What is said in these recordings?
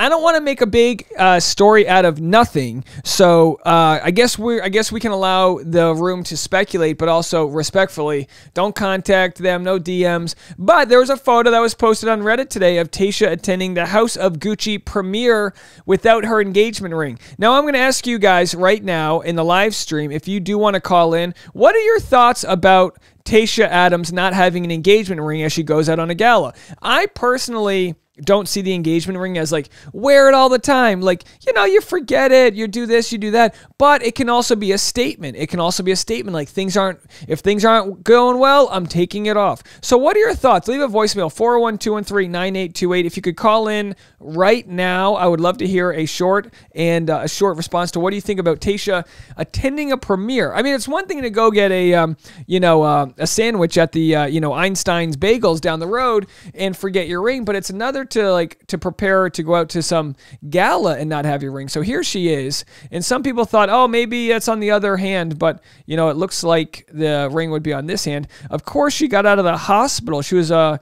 I don't want to make a big uh, story out of nothing. So uh, I guess we I guess we can allow the room to speculate, but also respectfully, don't contact them, no DMs. But there was a photo that was posted on Reddit today of Tayshia attending the House of Gucci premiere without her engagement ring. Now I'm going to ask you guys right now in the live stream if you do want to call in. What are your thoughts about Tayshia Adams not having an engagement ring as she goes out on a gala? I personally don't see the engagement ring as like wear it all the time. Like, you know, you forget it, you do this, you do that. But it can also be a statement. It can also be a statement like things aren't if things aren't going well, I'm taking it off. So what are your thoughts? Leave a voicemail 401-213-9828. If you could call in right now, I would love to hear a short and uh, a short response to what do you think about Tayshia attending a premiere? I mean, it's one thing to go get a um, you know, uh, a sandwich at the uh, you know, Einstein's Bagels down the road and forget your ring, but it's another to like to prepare to go out to some gala and not have your ring. So here she is, and some people thought, oh, maybe it's on the other hand, but you know, it looks like the ring would be on this hand. Of course, she got out of the hospital. She was uh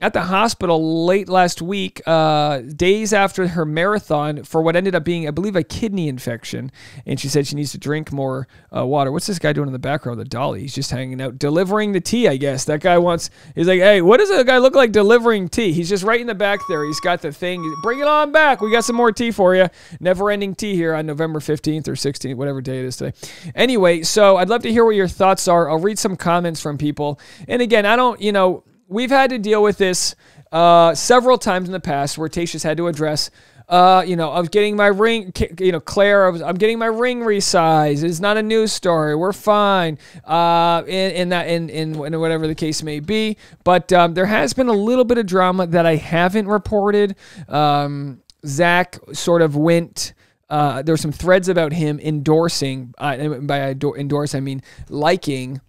at the hospital late last week, uh, days after her marathon, for what ended up being, I believe, a kidney infection. And she said she needs to drink more uh, water. What's this guy doing in the background? The dolly. He's just hanging out, delivering the tea, I guess. That guy wants, he's like, hey, what does a guy look like delivering tea? He's just right in the back there. He's got the thing. Bring it on back. We got some more tea for you. Never ending tea here on November 15th or 16th, whatever day it is today. Anyway, so I'd love to hear what your thoughts are. I'll read some comments from people. And again, I don't, you know, we've had to deal with this uh, several times in the past where Tayshia's had to address, uh, you know, of getting my ring, you know, Claire, I'm getting my ring resized. It's not a news story. We're fine. Uh, in, in that, in, in, in whatever the case may be. But um, there has been a little bit of drama that I haven't reported. Um, Zac sort of went. Uh, there were some threads about him endorsing. Uh, by endorse, I mean liking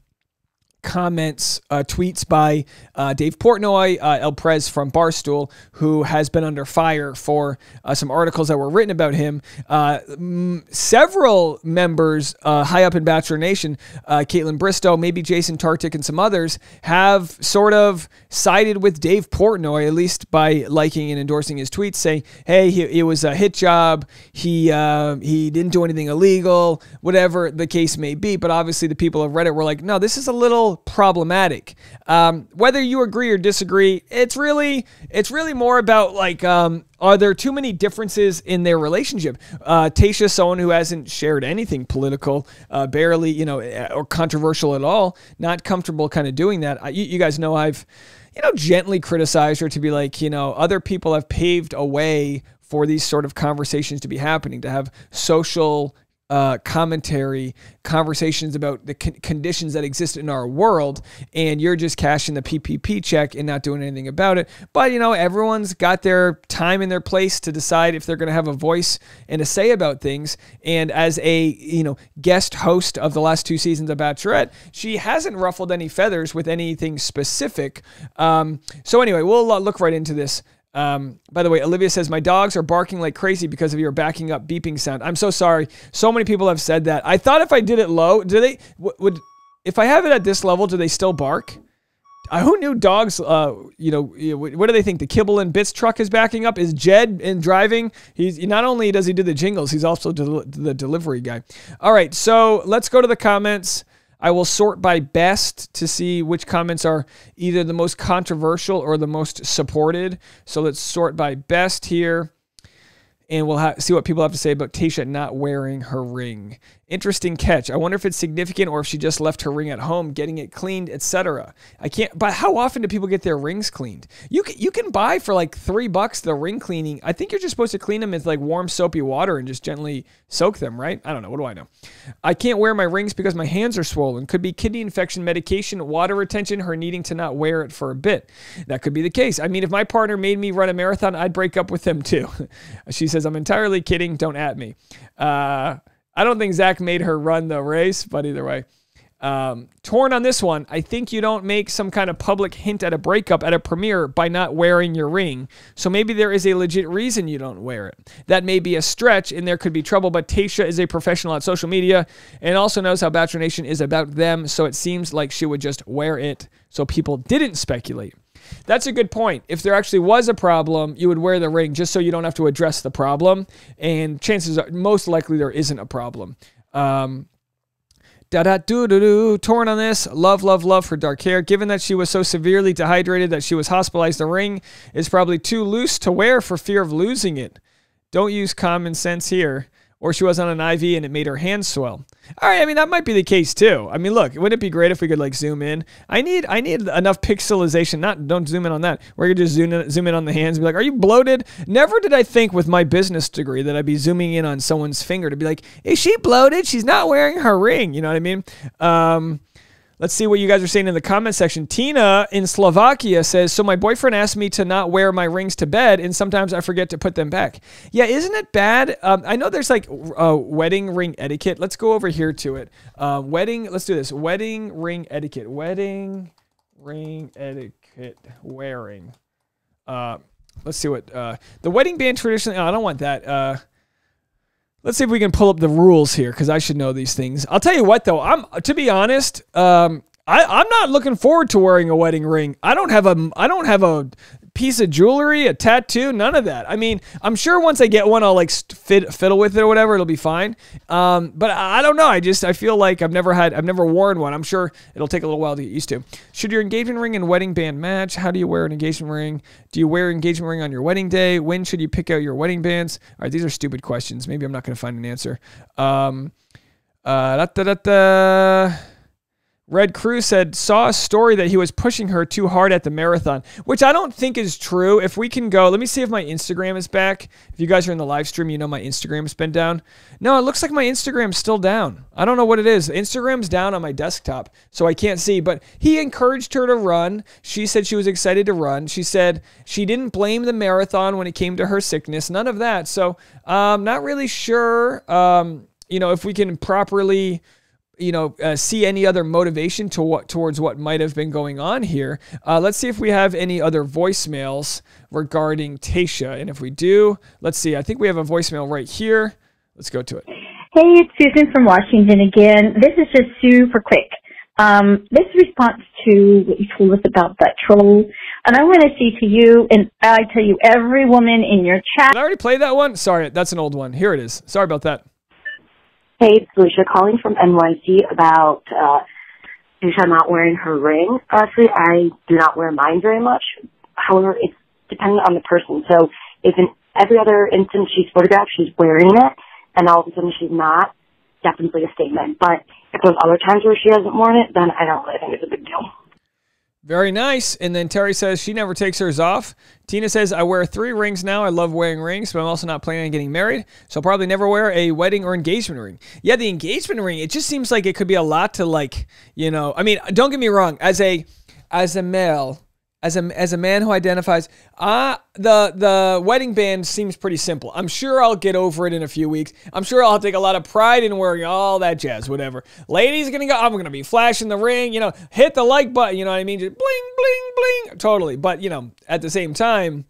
comments, uh, tweets by uh, Dave Portnoy, uh, El Prez from Barstool, who has been under fire for uh, some articles that were written about him. Uh, m- several members uh, high up in Bachelor Nation, Kaitlyn Bristowe, maybe Jason Tartick, and some others, have sort of sided with Dave Portnoy, at least by liking and endorsing his tweets, saying, "Hey, he, it was a hit job. He he didn't do anything illegal, whatever the case may be." But obviously, the people of Reddit were like, "No, this is a little." Problematic. Um, whether you agree or disagree, it's really it's really more about like um, are there too many differences in their relationship? Uh, Tayshia, someone who hasn't shared anything political, uh, barely you know eh, or controversial at all, not comfortable kind of doing that. I, you, you guys know I've you know gently criticized her to be like you know other people have paved a way for these sort of conversations to be happening, to have social uh, commentary, conversations about the con- conditions that exist in our world, and you're just cashing the PPP check and not doing anything about it. But you know, everyone's got their time and their place to decide if they're going to have a voice and a say about things. And as a you know guest host of the last two seasons of Bachelorette, she hasn't ruffled any feathers with anything specific. Um, so anyway, we'll uh, look right into this. Um, by the way, Olivia says, My dogs are barking like crazy because of your backing up beeping sound. I'm so sorry. So many people have said that. I thought if I did it low, do they, would, if I have it at this level, do they still bark? Uh, who knew dogs, uh, you know, what do they think? The Kibble and Bits truck is backing up? Is Jed in driving? He's not only does he do the jingles, he's also the delivery guy. All right, so let's go to the comments. I will sort by best to see which comments are either the most controversial or the most supported. So let's sort by best here and we'll ha- see what people have to say about Tayshia not wearing her ring. Interesting catch. I wonder if it's significant or if she just left her ring at home, getting it cleaned, etc. I can't. But how often do people get their rings cleaned? You can, you can buy for like three bucks the ring cleaning. I think you're just supposed to clean them with like warm soapy water and just gently soak them, right? I don't know. What do I know? I can't wear my rings because my hands are swollen. Could be kidney infection, medication, water retention, her needing to not wear it for a bit. That could be the case. I mean, if my partner made me run a marathon, I'd break up with him too. she says, "I'm entirely kidding. Don't at me." Uh, I don't think Zac made her run the race, but either way. Um, torn on this one. I think you don't make some kind of public hint at a breakup at a premiere by not wearing your ring. So maybe there is a legit reason you don't wear it. That may be a stretch and there could be trouble, but Tayshia is a professional at social media and also knows how Bachelor Nation is about them. So it seems like she would just wear it so people didn't speculate. that's a good point. If there actually was a problem, you would wear the ring just so you don't have to address the problem. And chances are, most likely, there isn't a problem. Um, Da da doo doo doo. Torn on this. Love, love, love for dark hair. Given that she was so severely dehydrated that she was hospitalized, the ring is probably too loose to wear for fear of losing it. Don't use common sense here or she was on an IV and it made her hands swell. All right, I mean that might be the case too. I mean, look, wouldn't it be great if we could like zoom in? I need I need enough pixelization. Not don't zoom in on that. Where you just zoom in, zoom in on the hands and be like, "Are you bloated?" Never did I think with my business degree that I'd be zooming in on someone's finger to be like, "Is she bloated? She's not wearing her ring." You know what I mean? Um, Let's see what you guys are saying in the comment section. Tina in Slovakia says, So my boyfriend asked me to not wear my rings to bed, and sometimes I forget to put them back. Yeah, isn't it bad? Um, I know there's like uh, wedding ring etiquette. Let's go over here to it. Uh, wedding, let's do this. Wedding ring etiquette. Wedding ring etiquette wearing. Uh, let's see what uh, the wedding band traditionally. Oh, I don't want that. Let's see if we can pull up the rules here because I should know these things. I'll tell you what though, I'm to be honest, um, I, I'm not looking forward to wearing a wedding ring. I don't have a I don't have a piece of jewelry, a tattoo, none of that. I mean, I'm sure once I get one, I'll like fit, fiddle with it or whatever. It'll be fine. Um, but I don't know. I just I feel like I've never had I've never worn one. I'm sure it'll take a little while to get used to. Should your engagement ring and wedding band match? How do you wear an engagement ring? Do you wear engagement ring on your wedding day? When should you pick out your wedding bands? All right, these are stupid questions. Maybe I'm not going to find an answer. Um, uh, da, da, da, Red Cruz said, saw a story that he was pushing her too hard at the marathon, which I don't think is true. If we can go, let me see if my Instagram is back. If you guys are in the live stream, you know my Instagram's been down. No, it looks like my Instagram's still down. I don't know what it is. Instagram's down on my desktop, so I can't see. But he encouraged her to run. She said she was excited to run. She said she didn't blame the marathon when it came to her sickness. None of that. So I'm um, not really sure, um, you know, if we can properly you know, uh, see any other motivation to what towards what might have been going on here. Uh, let's see if we have any other voicemails regarding Tayshia. and if we do, let's see. I think we have a voicemail right here. Let's go to it. Hey, it's Susan from Washington again. This is just super quick. Um, this response to what you told us about that troll, and I want to say to you, and I tell you, every woman in your chat. Did I already play that one? Sorry, that's an old one. Here it is. Sorry about that. Hey, it's Alicia calling from NYC about uh, Isha not wearing her ring. Honestly, I do not wear mine very much. However, it's dependent on the person. So if in every other instance she's photographed, she's wearing it, and all of a sudden she's not, definitely a statement. But if there's other times where she hasn't worn it, then I don't really think it's a big deal. Very nice. And then Terry says she never takes hers off. Tina says, I wear three rings now. I love wearing rings, but I'm also not planning on getting married. So I'll probably never wear a wedding or engagement ring. Yeah, the engagement ring, it just seems like it could be a lot to like, you know, I mean, don't get me wrong. As a as a male, as a as a man who identifies uh the the wedding band seems pretty simple. I'm sure I'll get over it in a few weeks. I'm sure I'll take a lot of pride in wearing all that jazz, whatever. Ladies gonna go, I'm gonna be flashing the ring, you know, hit the like button, you know what I mean? Just bling, bling, bling. Totally. But you know, at the same time,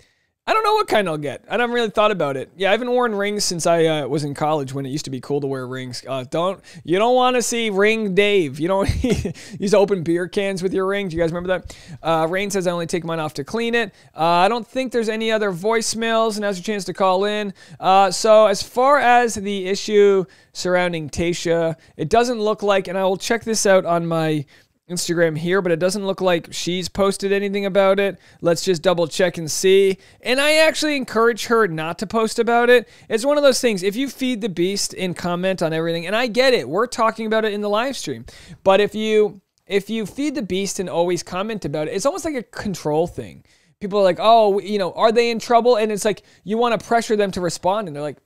I don't know what kind I'll get. I haven't really thought about it. Yeah, I haven't worn rings since I uh, was in college when it used to be cool to wear rings. Uh, don't you don't want to see Ring Dave? You don't use open beer cans with your ring. Do you guys remember that? Uh, Rain says I only take mine off to clean it. Uh, I don't think there's any other voicemails, has a chance to call in. Uh, so as far as the issue surrounding Tayshia, it doesn't look like, and I will check this out on my Instagram here, but it doesn't look like she's posted anything about it. Let's just double check and see. And I actually encourage her not to post about it. It's one of those things. If you feed the beast and comment on everything, and I get it, we're talking about it in the live stream. But if you if you feed the beast and always comment about it, it's almost like a control thing. People are like, oh, you know, are they in trouble? And it's like you want to pressure them to respond, and they're like,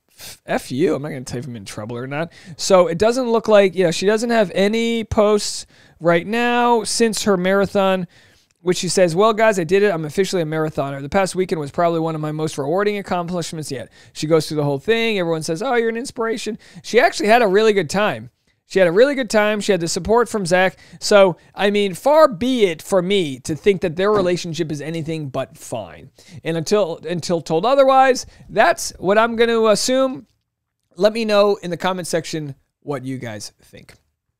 F you. I'm not going to tell if I'm in trouble or not. So it doesn't look like, yeah, she doesn't have any posts right now since her marathon, which she says, Well, guys, I did it. I'm officially a marathoner. The past weekend was probably one of my most rewarding accomplishments yet. She goes through the whole thing. Everyone says, Oh, you're an inspiration. She actually had a really good time. She had a really good time. She had the support from Zac. So, I mean, far be it for me to think that their relationship is anything but fine. And until until told otherwise, that's what I'm going to assume. Let me know in the comment section what you guys think.